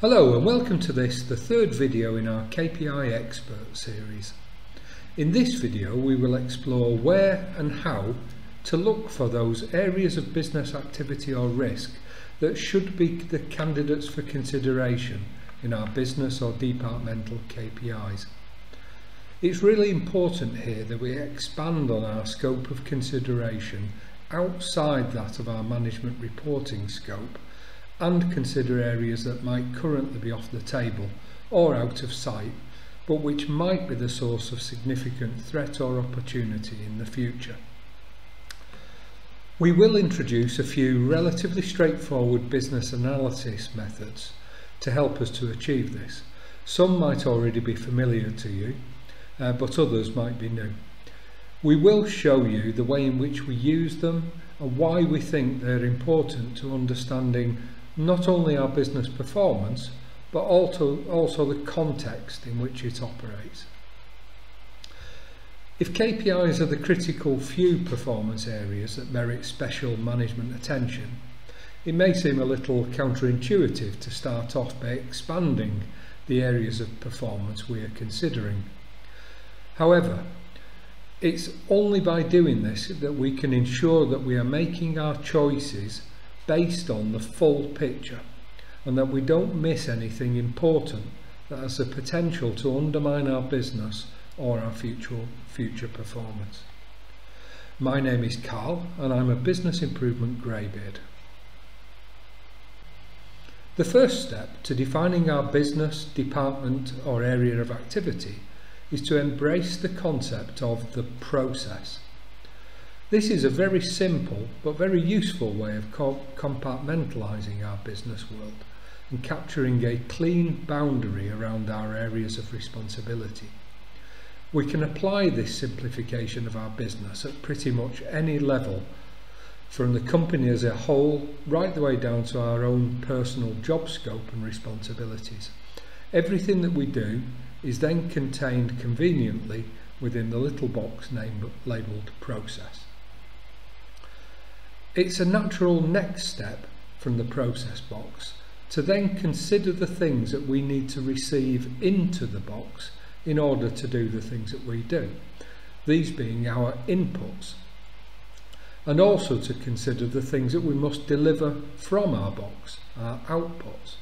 Hello and welcome to this, the third video in our KPI Expert series. In this video we will explore where and how to look for those areas of business activity or risk that should be the candidates for consideration in our business or departmental KPIs. It's really important here that we expand on our scope of consideration outside that of our management reporting scope and consider areas that might currently be off the table or out of sight, but which might be the source of significant threat or opportunity in the future. We will introduce a few relatively straightforward business analysis methods to help us to achieve this. Some might already be familiar to you, uh, but others might be new. We will show you the way in which we use them and why we think they're important to understanding not only our business performance, but also, also the context in which it operates. If KPIs are the critical few performance areas that merit special management attention, it may seem a little counterintuitive to start off by expanding the areas of performance we are considering. However, it's only by doing this that we can ensure that we are making our choices based on the full picture and that we don't miss anything important that has the potential to undermine our business or our future, future performance. My name is Carl and I'm a business improvement greybeard. The first step to defining our business, department or area of activity is to embrace the concept of the process. This is a very simple but very useful way of compartmentalising our business world and capturing a clean boundary around our areas of responsibility. We can apply this simplification of our business at pretty much any level from the company as a whole right the way down to our own personal job scope and responsibilities. Everything that we do is then contained conveniently within the little box named labelled process. It's a natural next step from the process box to then consider the things that we need to receive into the box in order to do the things that we do. These being our inputs. And also to consider the things that we must deliver from our box, our outputs.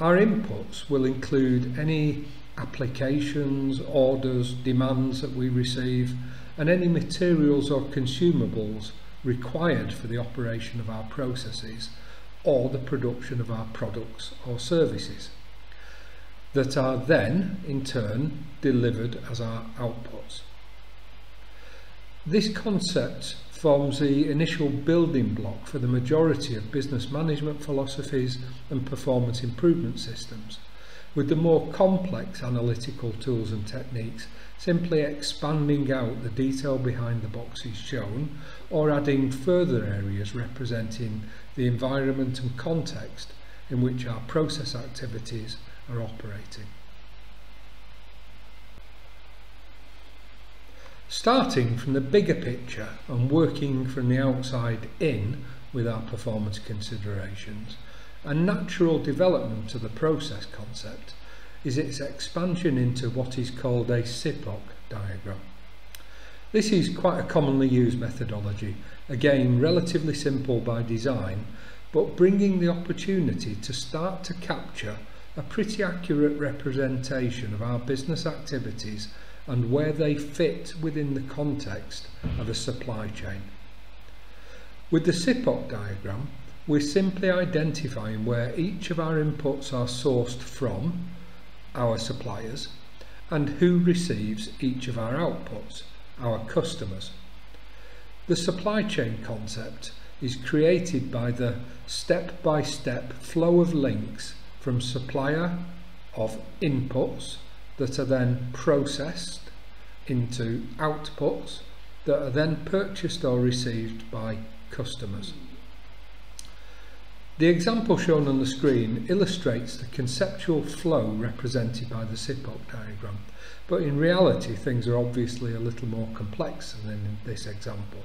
Our inputs will include any applications, orders, demands that we receive, and any materials or consumables required for the operation of our processes or the production of our products or services that are then in turn delivered as our outputs. This concept forms the initial building block for the majority of business management philosophies and performance improvement systems with the more complex analytical tools and techniques simply expanding out the detail behind the boxes shown or adding further areas representing the environment and context in which our process activities are operating. Starting from the bigger picture and working from the outside in with our performance considerations, a natural development of the process concept is its expansion into what is called a SIPOC diagram. This is quite a commonly used methodology, again relatively simple by design, but bringing the opportunity to start to capture a pretty accurate representation of our business activities and where they fit within the context of a supply chain. With the SIPOC diagram, we're simply identifying where each of our inputs are sourced from, our suppliers, and who receives each of our outputs, our customers. The supply chain concept is created by the step-by-step -step flow of links from supplier of inputs that are then processed into outputs that are then purchased or received by customers. The example shown on the screen illustrates the conceptual flow represented by the SIPOC diagram, but in reality things are obviously a little more complex than in this example.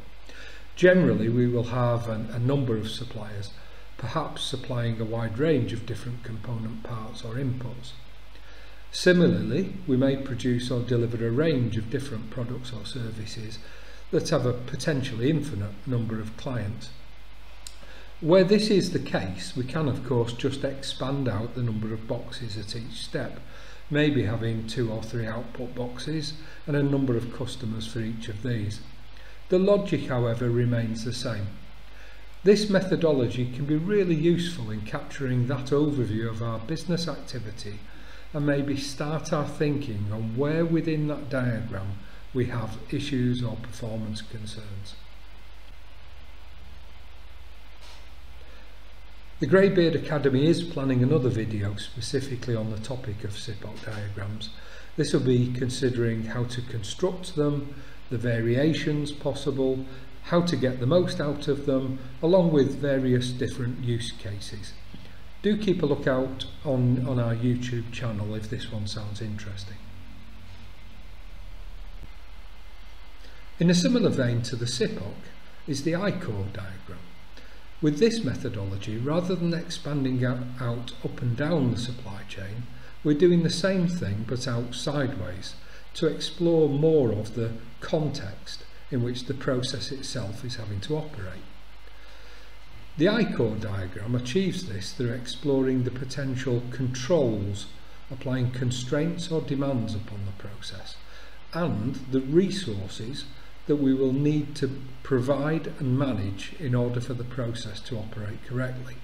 Generally we will have an, a number of suppliers perhaps supplying a wide range of different component parts or inputs. Similarly, we may produce or deliver a range of different products or services that have a potentially infinite number of clients. Where this is the case, we can of course just expand out the number of boxes at each step, maybe having two or three output boxes and a number of customers for each of these. The logic however remains the same. This methodology can be really useful in capturing that overview of our business activity and maybe start our thinking on where within that diagram we have issues or performance concerns. The Greybeard Academy is planning another video specifically on the topic of SIPOC diagrams. This will be considering how to construct them, the variations possible, how to get the most out of them, along with various different use cases. Do keep a lookout on, on our YouTube channel if this one sounds interesting. In a similar vein to the SIPOC is the ICOR diagram. With this methodology, rather than expanding out up and down the supply chain, we're doing the same thing but out sideways to explore more of the context in which the process itself is having to operate. The ICOR diagram achieves this through exploring the potential controls, applying constraints or demands upon the process, and the resources that we will need to provide and manage in order for the process to operate correctly.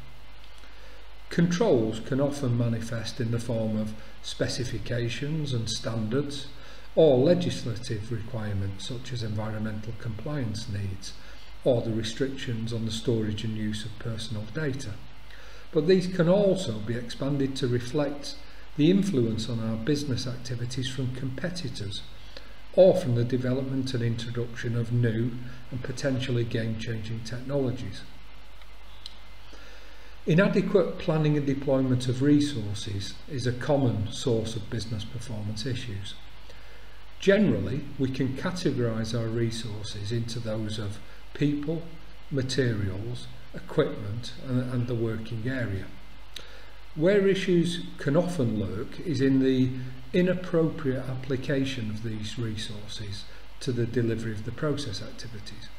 Controls can often manifest in the form of specifications and standards or legislative requirements such as environmental compliance needs or the restrictions on the storage and use of personal data. But these can also be expanded to reflect the influence on our business activities from competitors or from the development and introduction of new and potentially game-changing technologies. Inadequate planning and deployment of resources is a common source of business performance issues. Generally, we can categorise our resources into those of people, materials, equipment and, and the working area. Where issues can often lurk is in the inappropriate application of these resources to the delivery of the process activities.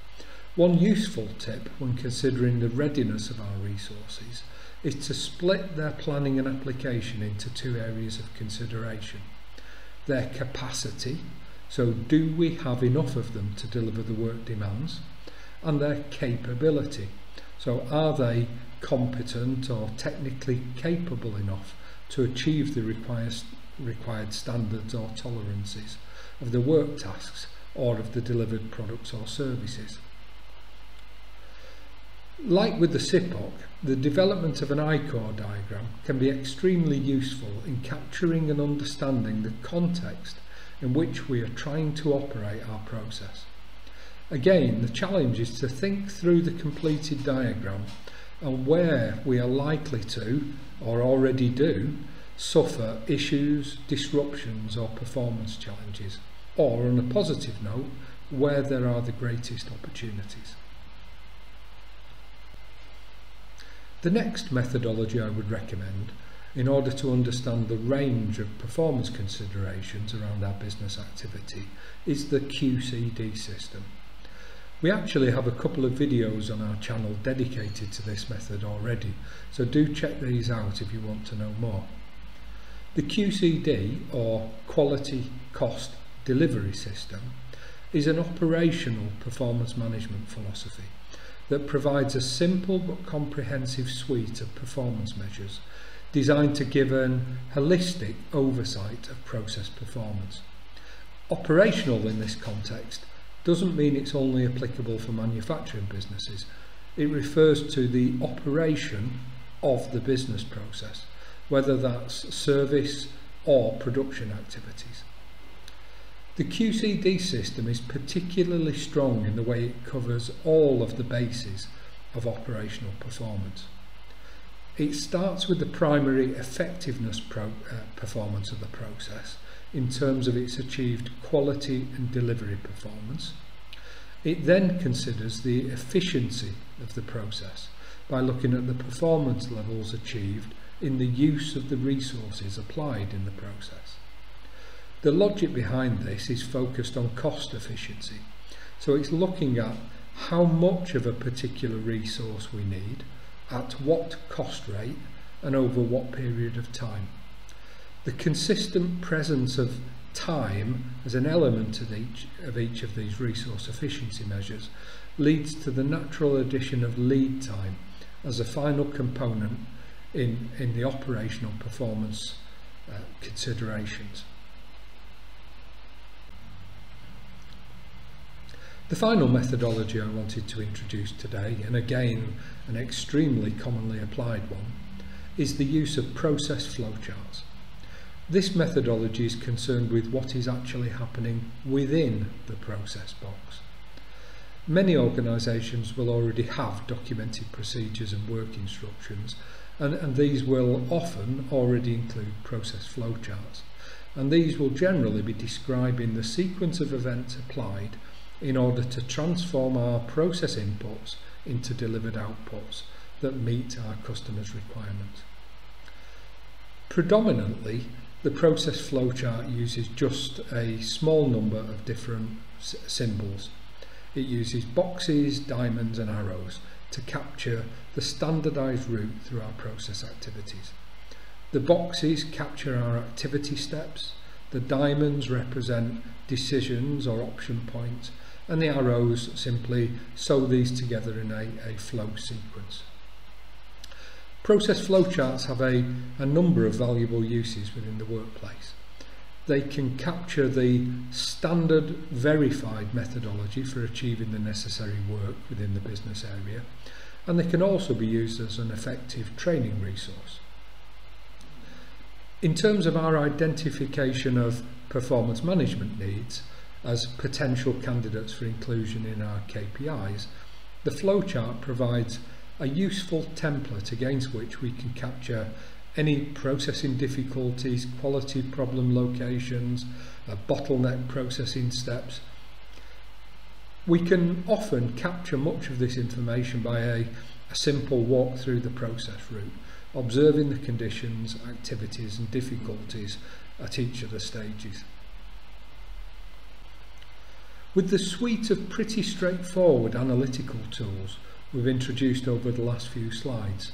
One useful tip when considering the readiness of our resources is to split their planning and application into two areas of consideration. Their capacity, so do we have enough of them to deliver the work demands, and their capability, so are they competent or technically capable enough to achieve the required, required standards or tolerances of the work tasks or of the delivered products or services. Like with the SIPOC, the development of an ICOR diagram can be extremely useful in capturing and understanding the context in which we are trying to operate our process. Again, the challenge is to think through the completed diagram and where we are likely to, or already do, suffer issues, disruptions or performance challenges, or on a positive note, where there are the greatest opportunities. The next methodology I would recommend in order to understand the range of performance considerations around our business activity is the QCD system. We actually have a couple of videos on our channel dedicated to this method already, so do check these out if you want to know more. The QCD, or Quality Cost Delivery System, is an operational performance management philosophy that provides a simple but comprehensive suite of performance measures designed to give an holistic oversight of process performance. Operational in this context doesn't mean it's only applicable for manufacturing businesses. It refers to the operation of the business process, whether that's service or production activities. The QCD system is particularly strong in the way it covers all of the bases of operational performance. It starts with the primary effectiveness pro, uh, performance of the process in terms of its achieved quality and delivery performance. It then considers the efficiency of the process by looking at the performance levels achieved in the use of the resources applied in the process. The logic behind this is focused on cost efficiency. So it's looking at how much of a particular resource we need, at what cost rate, and over what period of time. The consistent presence of time as an element of each of, each of these resource efficiency measures leads to the natural addition of lead time as a final component in, in the operational performance uh, considerations. The final methodology I wanted to introduce today, and again an extremely commonly applied one, is the use of process flowcharts. This methodology is concerned with what is actually happening within the process box. Many organisations will already have documented procedures and work instructions and, and these will often already include process flowcharts and these will generally be describing the sequence of events applied in order to transform our process inputs into delivered outputs that meet our customers' requirements. Predominantly, the process flowchart uses just a small number of different symbols. It uses boxes, diamonds and arrows to capture the standardized route through our process activities. The boxes capture our activity steps, the diamonds represent decisions or option points, and the arrows simply sew these together in a, a flow sequence. Process flowcharts have a, a number of valuable uses within the workplace. They can capture the standard verified methodology for achieving the necessary work within the business area and they can also be used as an effective training resource. In terms of our identification of performance management needs as potential candidates for inclusion in our KPIs, the flowchart provides a useful template against which we can capture any processing difficulties, quality problem locations, uh, bottleneck processing steps. We can often capture much of this information by a, a simple walk through the process route, observing the conditions, activities and difficulties at each of the stages. With the suite of pretty straightforward analytical tools we've introduced over the last few slides,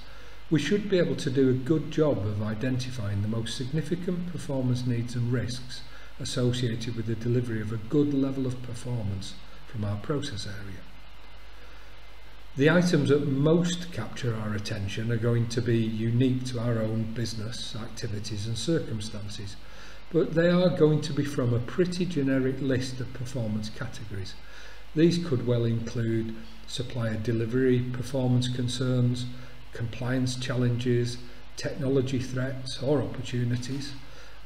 we should be able to do a good job of identifying the most significant performance needs and risks associated with the delivery of a good level of performance from our process area. The items that most capture our attention are going to be unique to our own business activities and circumstances, but they are going to be from a pretty generic list of performance categories. These could well include supplier delivery performance concerns, compliance challenges, technology threats or opportunities,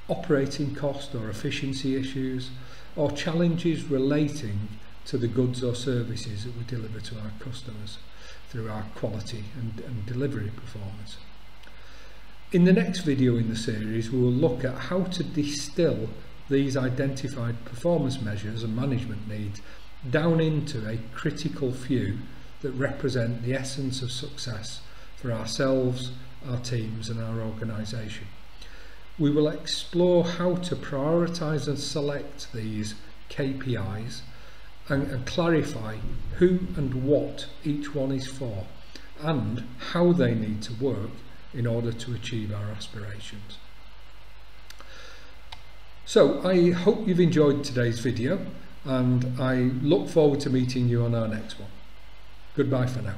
operating cost or efficiency issues, or challenges relating to the goods or services that we deliver to our customers through our quality and, and delivery performance. In the next video in the series, we will look at how to distill these identified performance measures and management needs down into a critical few that represent the essence of success for ourselves, our teams and our organisation. We will explore how to prioritise and select these KPIs and, and clarify who and what each one is for and how they need to work in order to achieve our aspirations. So I hope you've enjoyed today's video and I look forward to meeting you on our next one. Goodbye for now.